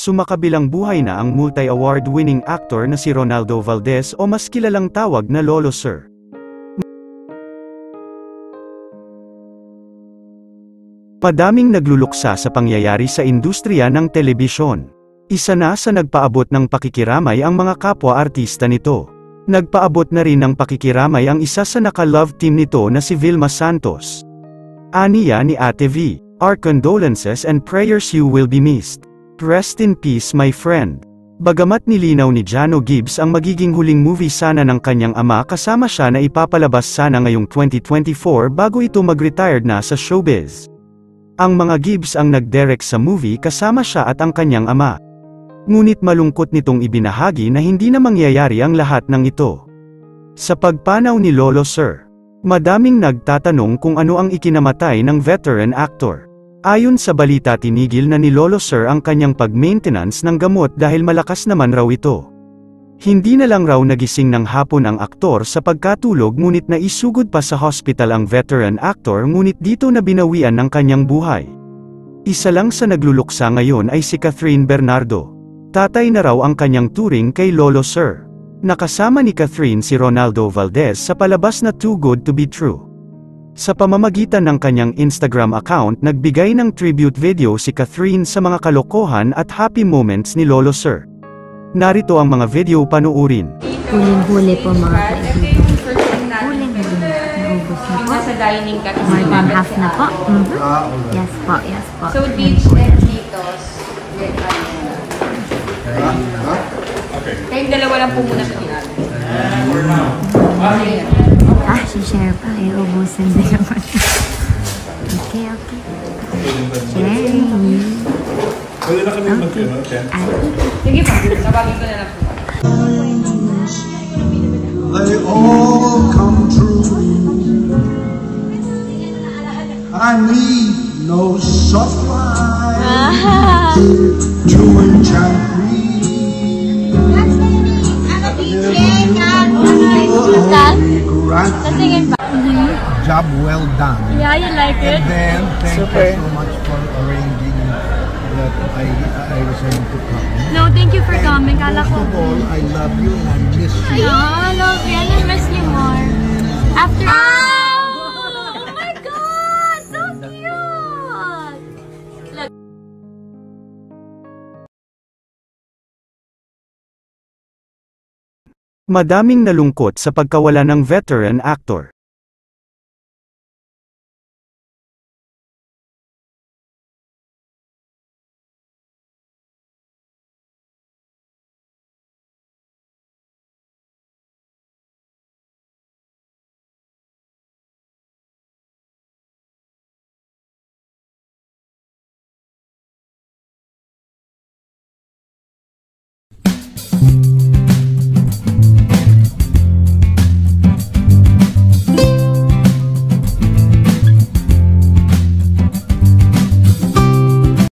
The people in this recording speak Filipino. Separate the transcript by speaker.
Speaker 1: Sumakabilang buhay na ang multi-award winning actor na si Ronaldo Valdez o mas kilalang tawag na Lolo Sir. Madaming nagluluksa sa pangyayari sa industriya ng telebisyon. Isa na sa nagpaabot ng pakikiramay ang mga kapwa-artista nito. Nagpaabot na rin ng pakikiramay ang isa sa naka-love team nito na si Vilma Santos. Aniya ni Ate V, Our condolences and prayers you will be missed. Rest in peace my friend. Bagamat nilinaw ni Jano Gibbs ang magiging huling movie sana ng kanyang ama kasama siya na ipapalabas sana ngayong 2024 bago ito mag-retired na sa showbiz. Ang mga Gibbs ang nag-direct sa movie kasama siya at ang kanyang ama. Ngunit malungkot nitong ibinahagi na hindi na mangyayari ang lahat ng ito. Sa pagpanaw ni Lolo Sir, madaming nagtatanong kung ano ang ikinamatay ng veteran actor. Ayon sa balita tinigil na ni Lolo Sir ang kanyang pag-maintenance ng gamot dahil malakas naman raw ito. Hindi na lang raw nagising ng hapon ang aktor sa pagkatulog ngunit naisugod pa sa hospital ang veteran actor ngunit dito na binawian ng kanyang buhay. Isa lang sa nagluluksa ngayon ay si Catherine Bernardo. Tatay na raw ang kanyang turing kay Lolo Sir. Nakasama ni Catherine si Ronaldo Valdez sa palabas na Too Good to be True. Sa pamamagitan ng kanyang Instagram account nagbigay ng tribute video si Catherine sa mga kalokohan at happy moments ni Lolo Sir. Narito ang mga video panuurin.
Speaker 2: Huling-huli po mga kaibigan. Huling-huli. Naubos na po.
Speaker 3: nasa dining ka kasi
Speaker 2: More than
Speaker 3: lumabas
Speaker 2: half na po. Mhm. Yes po, yes po.
Speaker 3: So, beach and ano. Kayong dalawa lang po muna sa tinabi.
Speaker 2: Ah, si-share pa. Eh, ubusin din naman. okay, okay. Sharing.
Speaker 4: Pwede na kami mag-ano, Chen?
Speaker 2: Ah,
Speaker 3: Sige pa, tawagin ko na lang po.
Speaker 5: they all come true. I need no supply to enchant me. Job well done.
Speaker 6: Yeah, you like it?
Speaker 5: And then, thank you so much for arranging that I, I was able to come.
Speaker 6: No, thank you for coming. Kala
Speaker 5: First
Speaker 6: ko.
Speaker 5: of all, I love you and I miss you.
Speaker 6: Yeah, I love you. And I miss you more.
Speaker 1: Madaming nalungkot sa pagkawala ng veteran actor.